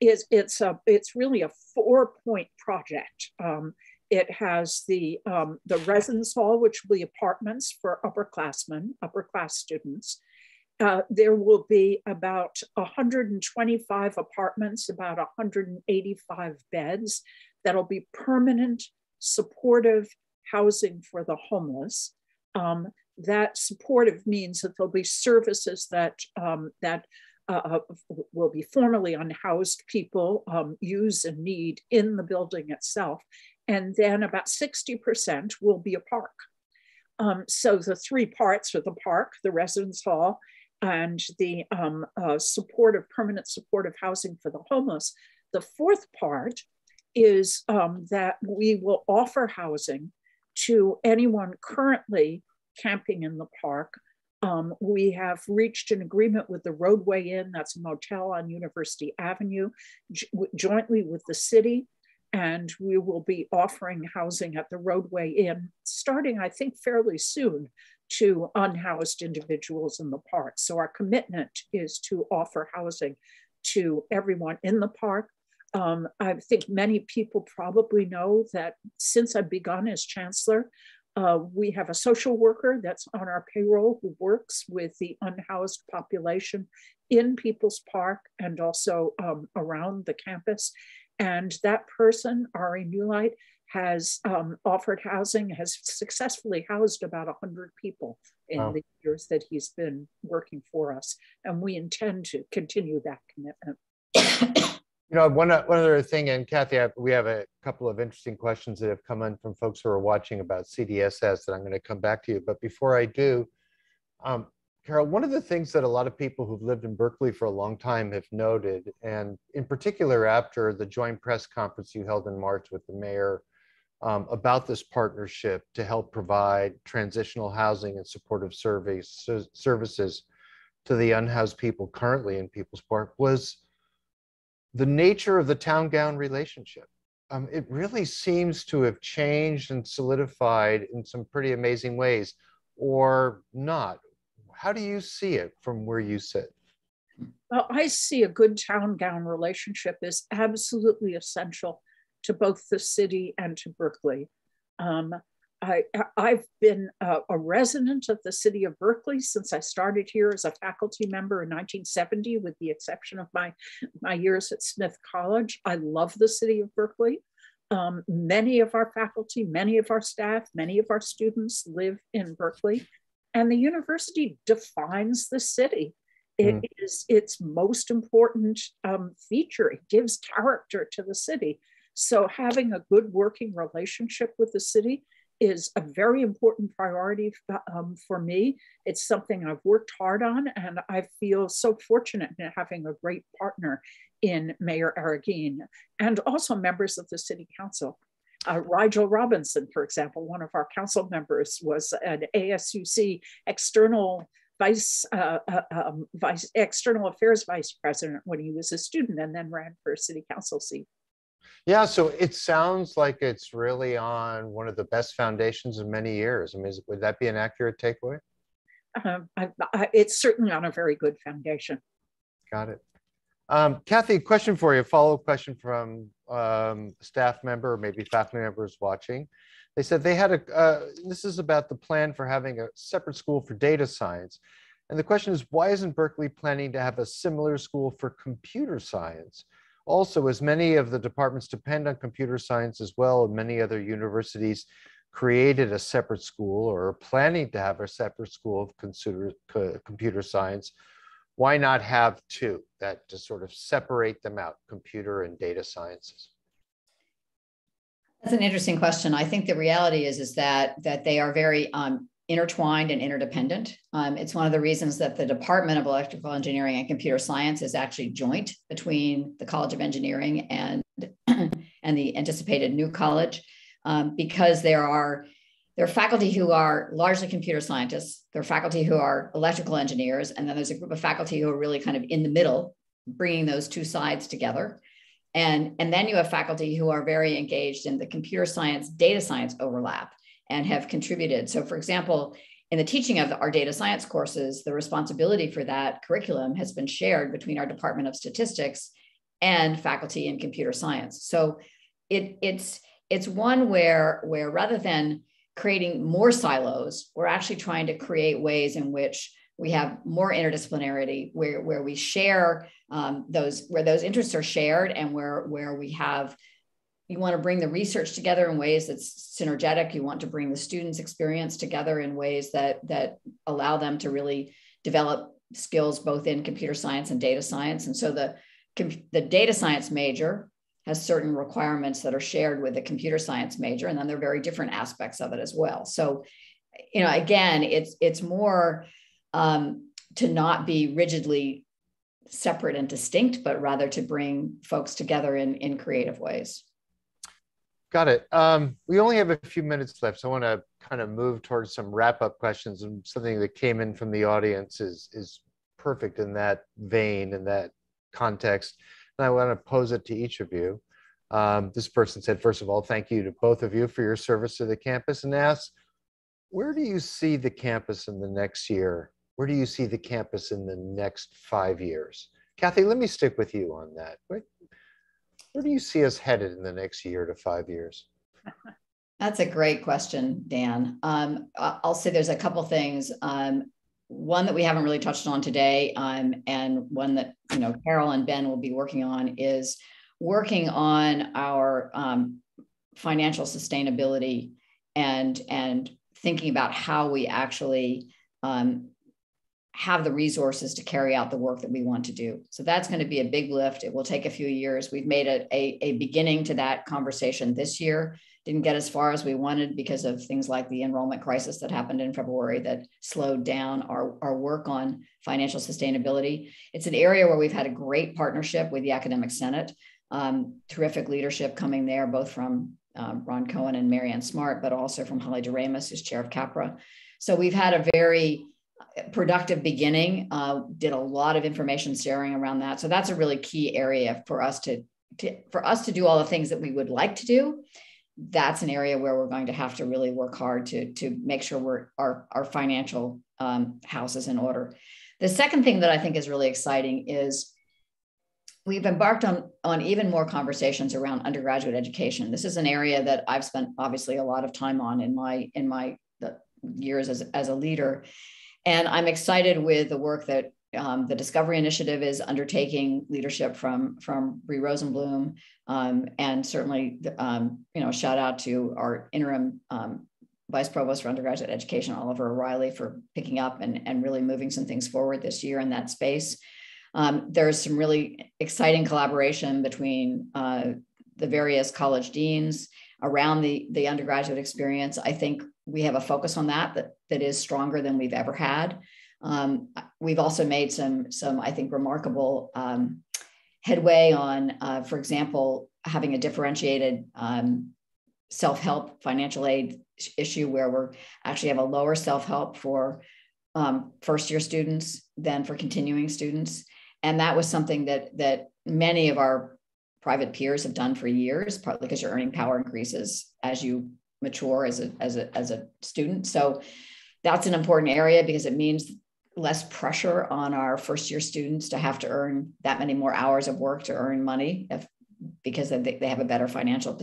B: is it's a it's really a four point project. Um, it has the um, the residence hall, which will be apartments for upperclassmen, upper class students. Uh, there will be about 125 apartments, about 185 beds that'll be permanent, supportive housing for the homeless. Um, that supportive means that there'll be services that um, that uh, uh will be formerly unhoused people um, use and need in the building itself. And then about 60% will be a park. Um, so the three parts of the park, the residence hall, and the um, uh, supportive, permanent supportive housing for the homeless. The fourth part is um, that we will offer housing to anyone currently camping in the park. Um, we have reached an agreement with the Rodeway Inn, that's a motel on University Avenue, jointly with the city. And we will be offering housing at the Rodeway Inn starting, I think, fairly soon to unhoused individuals in the park. So our commitment is to offer housing to everyone in the park. Um, I think many people probably know that since I've begun as chancellor, uh, we have a social worker that's on our payroll who works with the unhoused population in People's Park and also um, around the campus. And that person, Ari Neulight, has um, offered housing, has successfully housed about 100 people in wow. the years that he's been working for us. And we intend to continue that commitment.
A: You know, one, one other thing, and Cathy, I, we have a couple of interesting questions that have come in from folks who are watching about CDSS that I'm going to come back to you. But before I do, um, Carol, one of the things that a lot of people who've lived in Berkeley for a long time have noted, and in particular after the joint press conference you held in March with the mayor um, about this partnership to help provide transitional housing and supportive service, services to the unhoused people currently in People's Park was the nature of the town gown relationship. Um, it really seems to have changed and solidified in some pretty amazing ways, or not. How do you see it from where you sit?
B: Well, I see a good town gown relationship is absolutely essential to both the city and to Berkeley. Um, I, have been a, a, resident of the city of Berkeley since I started here as a faculty member in 1970, with the exception of my, my years at Smith College. I love the city of Berkeley. Um, many of our faculty, many of our staff, many of our students live in Berkeley, and the university defines the city. It mm. is its most important um, feature. It gives character to the city. So having a good working relationship with the city is a very important priority um, for me. It's something I've worked hard on, and I feel so fortunate in having a great partner in Mayor Arreguín and also members of the City Council. Uh, Rigel Robinson, for example, one of our council members, was an ASUC external vice, uh, uh, um, vice external affairs vice president when he was a student, and then ran for a city council seat.
A: Yeah, so it sounds like it's really on one of the best foundations in many years. I mean, is, would that be an accurate takeaway?
B: Um, I, I, it's certainly on a very good foundation.
A: Got it. Um, Cathy, question for you, follow up question from um, staff member or maybe faculty members watching. They said they had a, uh, this is about the plan for having a separate school for data science. And the question is, why isn't Berkeley planning to have a similar school for computer science? Also, as many of the departments depend on computer science as well, and many other universities created a separate school or are planning to have a separate school of computer science, why not have two that to sort of separate them out, computer and data sciences?
C: That's an interesting question. I think the reality is is that that they are very um, intertwined and interdependent. Um, it's one of the reasons that the Department of Electrical Engineering and Computer Science is actually joint between the College of Engineering and, and the anticipated new college, um, because there are there are faculty who are largely computer scientists, there are faculty who are electrical engineers, and then there's a group of faculty who are really kind of in the middle, bringing those two sides together. And, and then you have faculty who are very engaged in the computer science, data science overlap and have contributed. So, for example, in the teaching of our data science courses, the responsibility for that curriculum has been shared between our Department of Statistics and faculty in computer science. So it, it's it's one where where rather than creating more silos, we're actually trying to create ways in which we have more interdisciplinarity, where where we share um, those where those interests are shared, and where where we have you want to bring the research together in ways that's synergetic. You want to bring the students experience together in ways that that allow them to really develop skills both in computer science and data science. And so the the data science major has certain requirements that are shared with the computer science major and then there are very different aspects of it as well so you know again it's it's more um, to not be rigidly separate and distinct but rather to bring folks together in in creative ways
A: Got it. Um, we only have a few minutes left, so I want to kind of move towards some wrap-up questions. And something that came in from the audience is is perfect in that vein, in that context. And I want to pose it to each of you. Um, this person said, first of all, thank you to both of you for your service to the campus, and ask, where do you see the campus in the next year? Where do you see the campus in the next five years? Cathy, let me stick with you on that. Where do you see us headed in the next year to five years?
C: That's a great question, Dan. Um, I'll say there's a couple things. Um, one that we haven't really touched on today, um, and one that you know Carol and Ben will be working on is working on our um, financial sustainability and and thinking about how we actually um, have the resources to carry out the work that we want to do. So that's going to be a big lift. It will take a few years. We've made a, a, a, beginning to that conversation this year. Didn't get as far as we wanted because of things like the enrollment crisis that happened in February that slowed down our, our work on financial sustainability. It's an area where we've had a great partnership with the Academic Senate. Um, terrific leadership coming there, both from um, Ron Cohen and Mary Ann Smart, but also from Holly Doremus, who's chair of CAPRA. So we've had a very productive beginning. Uh, did a lot of information sharing around that. So that's a really key area for us to, to for us to do all the things that we would like to do. That's an area where we're going to have to really work hard to to make sure we're our our financial um, house is in order. The second thing that I think is really exciting is we've embarked on on even more conversations around undergraduate education. This is an area that I've spent obviously a lot of time on in my in my years as, as a leader and I'm excited with the work that um, the Discovery Initiative is undertaking leadership from from Bree Rosenblum, um, and certainly, um, you know, shout out to our interim um, Vice Provost for Undergraduate Education, Oliver O'Reilly, for picking up and, and really moving some things forward this year in that space. Um, there's some really exciting collaboration between uh, the various college deans around the, the undergraduate experience. I think we have a focus on that that, that is stronger than we've ever had. Um, we've also made some, some I think, remarkable um, headway on, uh, for example, having a differentiated um, self-help financial aid issue where we're actually have a lower self-help for um, first-year students than for continuing students. And that was something that that many of our private peers have done for years, partly because your earning power increases as you mature as a, as a, as a student. So that's an important area because it means less pressure on our first year students to have to earn that many more hours of work to earn money if, because they, they have a better financial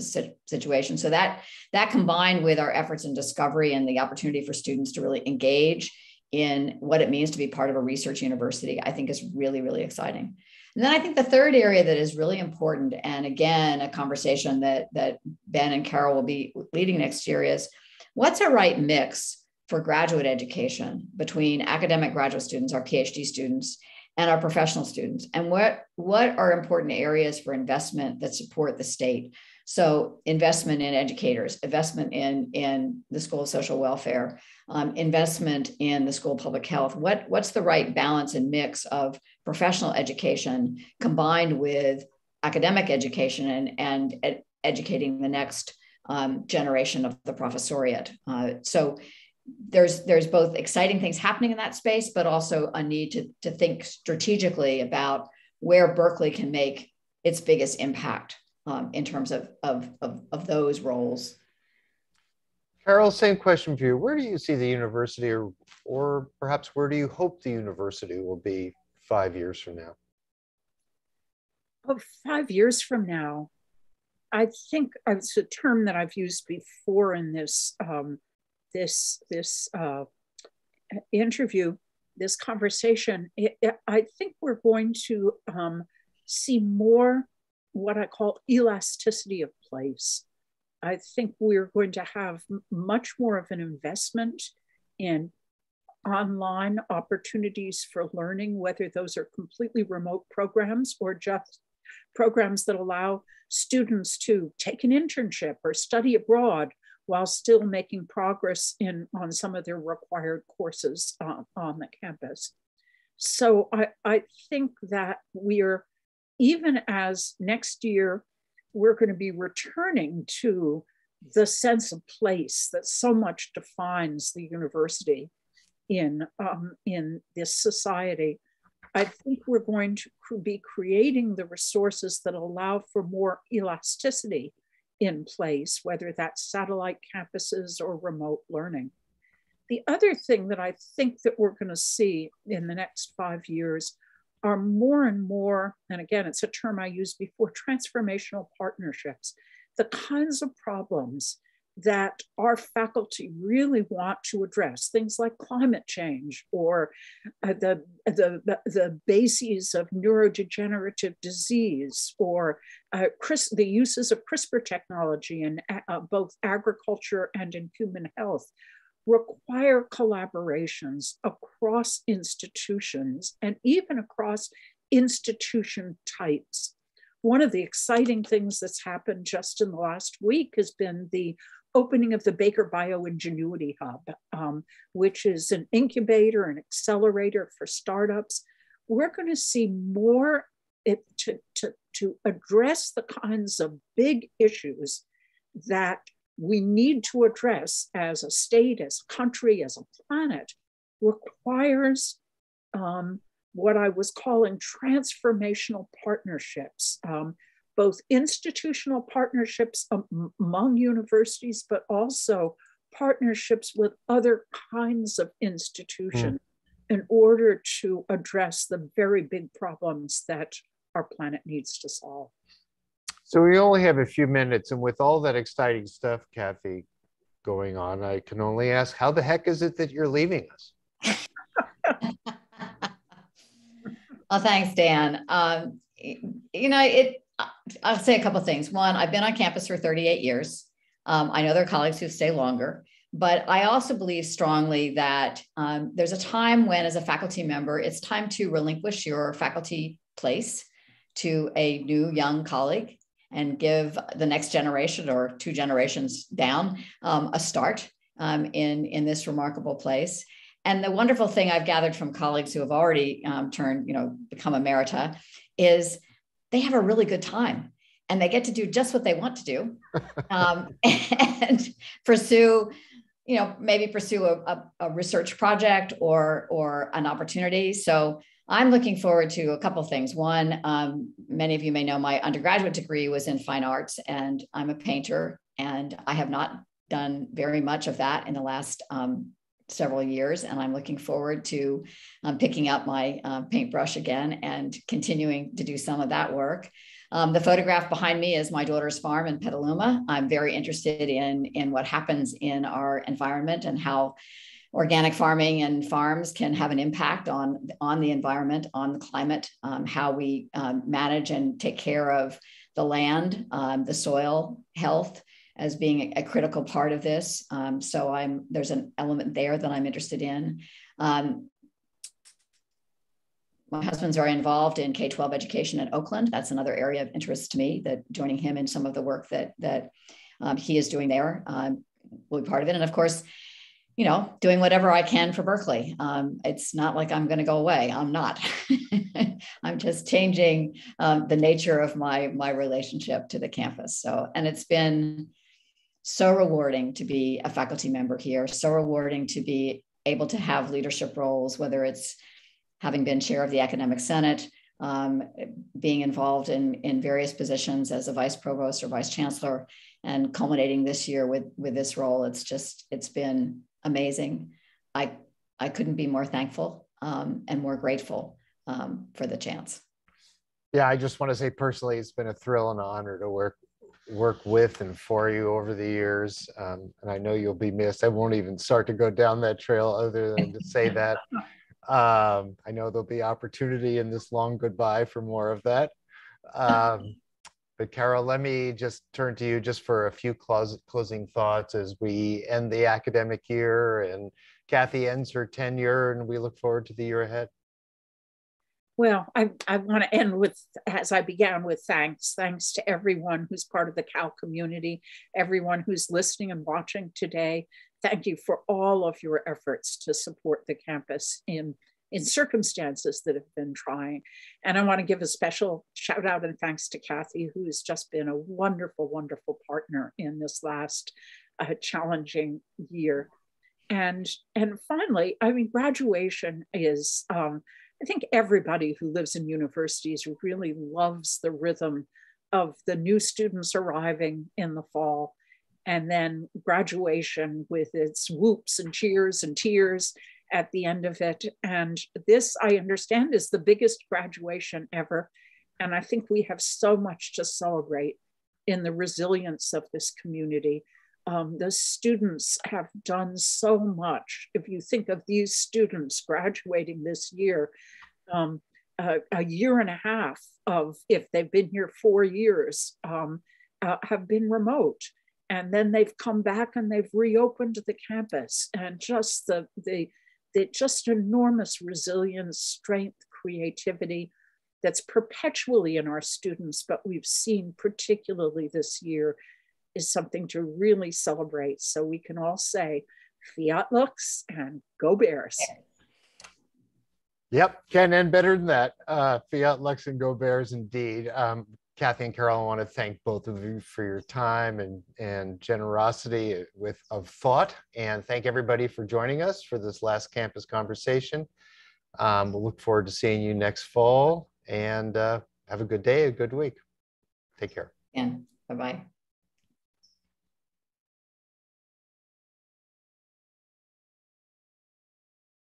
C: situation. So that that combined with our efforts in discovery and the opportunity for students to really engage in what it means to be part of a research university, I think is really, really exciting. And then I think the third area that is really important, and again, a conversation that, that Ben and Carol will be leading next year is what's a right mix for graduate education between academic graduate students, our PhD students, and our professional students? And what, what are important areas for investment that support the state? So investment in educators, investment in, in the School of Social Welfare, um, investment in the School of Public Health. What, what's the right balance and mix of professional education combined with academic education and, and ed- educating the next um, generation of the professoriate? Uh, so there's there's both exciting things happening in that space, but also a need to, to think strategically about where Berkeley can make its biggest impact um, in terms of, of, of, of those roles.
A: Carol, same question for you. Where do you see the university, or, or perhaps where do you hope the university will be five years from now?
B: Oh, five years from now, I think it's a term that I've used before in this um, this this uh, interview, this conversation. It, it, I think we're going to um, see more what I call elasticity of place. I think we're going to have much more of an investment in online opportunities for learning, whether those are completely remote programs or just programs that allow students to take an internship or study abroad while still making progress in on some of their required courses uh, on the campus. So I, I think that we're even as next year we're going to be returning to the sense of place that so much defines the university in, um, in this society. I think we're going to be creating the resources that allow for more elasticity in place, whether that's satellite campuses or remote learning. The other thing that I think that we're going to see in the next five years are more and more, and again, it's a term I used before, transformational partnerships, the kinds of problems that our faculty really want to address, things like climate change or uh, the, the, the bases of neurodegenerative disease or uh, the uses of CRISPR technology in uh, both agriculture and in human health require collaborations across institutions and even across institution types. One of the exciting things that's happened just in the last week has been the opening of the Bakar BioEnginuity Hub, um, which is an incubator, an accelerator for startups. We're going to see more it, to, to, to address the kinds of big issues that we need to address as a state, as a country, as a planet, requires um, what I was calling transformational partnerships, um, both institutional partnerships among universities, but also partnerships with other kinds of institutions mm. in order to address the very big problems that our planet needs to solve.
A: So we only have a few minutes, and with all that exciting stuff, Cathy, going on, I can only ask, how the heck is it that you're leaving us?
C: well, thanks, Dan. Um, you know, it. I'll say a couple things. One, I've been on campus for 38 years. Um, I know there are colleagues who stay longer, but I also believe strongly that um, there's a time when, as a faculty member, it's time to relinquish your faculty place to a new young colleague and give the next generation or two generations down um, a start um, in, in this remarkable place. And the wonderful thing I've gathered from colleagues who have already um, turned, you know, become emerita is they have a really good time and they get to do just what they want to do um, and pursue you know maybe pursue a, a, a, research project or or an opportunity so I'm looking forward to a couple things. One, um, many of you may know my undergraduate degree was in fine arts, and I'm a painter, and I have not done very much of that in the last um, several years. And I'm looking forward to um, picking up my uh, paintbrush again and continuing to do some of that work. Um, the photograph behind me is my daughter's farm in Petaluma. I'm very interested in, in what happens in our environment and how organic farming and farms can have an impact on, on the environment, on the climate, um, how we um, manage and take care of the land, um, the soil health as being a, a critical part of this. Um, so I'm there's an element there that I'm interested in. Um, my husband's very involved in K-12 education in Oakland. That's another area of interest to me. That joining him in some of the work that that um, he is doing there will be part of it. And of course, you know, doing whatever I can for Berkeley. Um, it's not like I'm going to go away. I'm not. I'm just changing um, the nature of my my relationship to the campus. So, and it's been so rewarding to be a faculty member here. So rewarding to be able to have leadership roles, whether it's having been chair of the academic senate, um, being involved in in various positions as a vice provost or vice chancellor, and culminating this year with with this role. It's just it's been amazing. I I couldn't be more thankful um, and more grateful um, for the chance.
A: Yeah, I just want to say personally, it's been a thrill and an honor to work work with and for you over the years, um, and I know you'll be missed. I won't even start to go down that trail other than to say that. Um, I know there'll be opportunity in this long goodbye for more of that. Um, but Carol, let me just turn to you just for a few closing thoughts as we end the academic year and Cathy ends her tenure and we look forward to the year ahead.
B: Well, I, I want to end with, as I began with thanks. Thanks to everyone who's part of the Cal community, everyone who's listening and watching today. Thank you for all of your efforts to support the campus in in circumstances that have been trying. And I want to give a special shout out and thanks to Cathy, who has just been a wonderful, wonderful partner in this last uh, challenging year. And, and finally, I mean, graduation is, um, I think everybody who lives in universities really loves the rhythm of the new students arriving in the fall and then graduation with its whoops and cheers and tears at the end of it. And this, I understand, is the biggest graduation ever. And I think we have so much to celebrate in the resilience of this community. Um, the students have done so much. If you think of these students graduating this year, um, a, a, year and a half of, if they've been here four years, um, uh, have been remote. and then they've come back and they've reopened the campus and just the the, the just enormous resilience strength creativity that's perpetually in our students but we've seen particularly this year is something to really celebrate so we can all say fiat lux and go bears
A: Yep, can't end better than that. Uh, Fiat Lux and Go Bears, indeed. Um, Cathy and Carol, I want to thank both of you for your time and, and generosity with of thought, and thank everybody for joining us for this last campus conversation. Um, we'll look forward to seeing you next fall, and uh, have a good day, a good week. Take care.
C: And bye bye.